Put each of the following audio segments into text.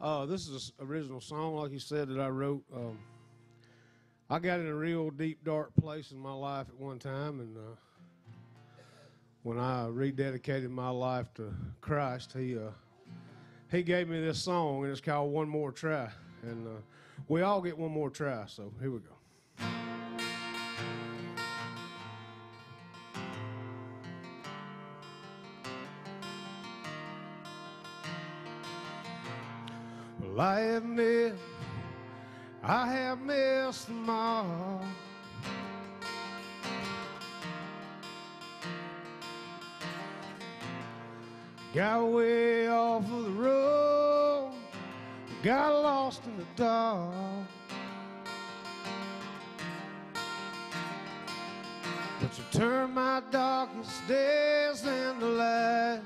Uh, this is an original song, like you said, that I wrote. Um, I got in a real deep, dark place in my life at one time, and uh, when I rededicated my life to Christ, He uh, He gave me this song, and it's called "One More Try." And uh, we all get one more try. So here we go. Well, I admit I have missed them all. Got way off of the road, got lost in the dark. But you turned my darkest days into light.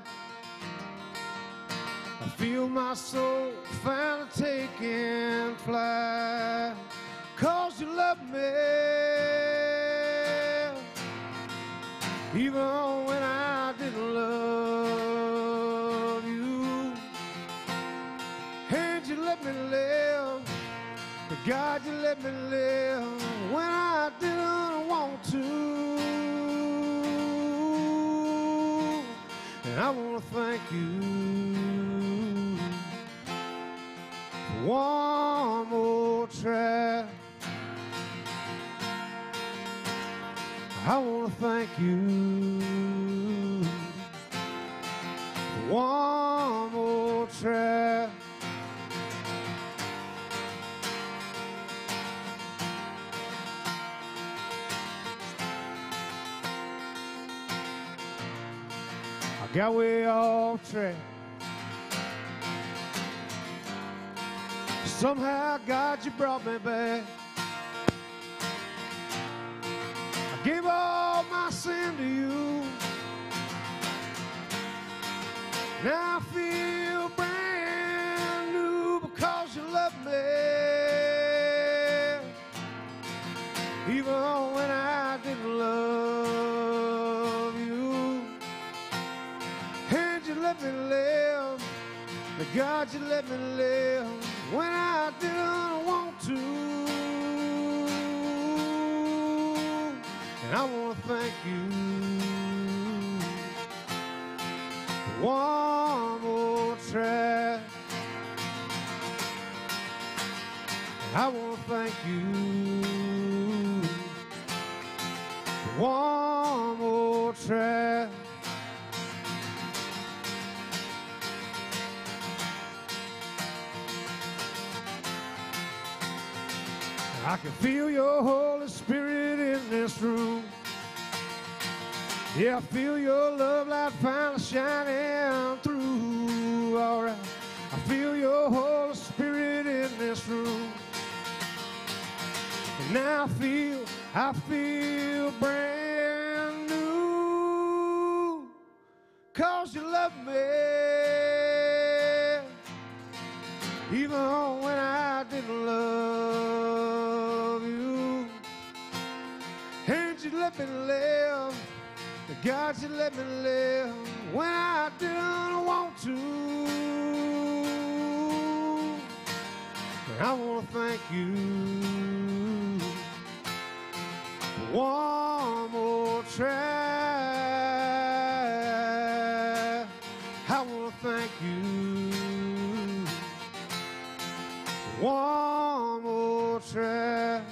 Feel my soul finally taking flight. Cause you love me. Even when I didn't love you. And you let me live. God, you let me live when I didn't want to. And I want to thank you one more try. I want to thank you one more try. I got way off track. Somehow, God, you brought me back. I gave all my sin to you. Now I feel brand new because you love me. Even when I didn't love you. And you let me live. God, you let me live when I didn't want to. And I want to thank you one more try. And I want to thank you one more try. I can feel your Holy Spirit in this room. Yeah, I feel your love light finally shining through. All right, I feel your Holy Spirit in this room. And now I feel, I feel brand new. Cause you love me. Even when I didn't love you let me live. God, you let me live when I didn't want to. And I want to thank you one more try. I want to thank you one more try.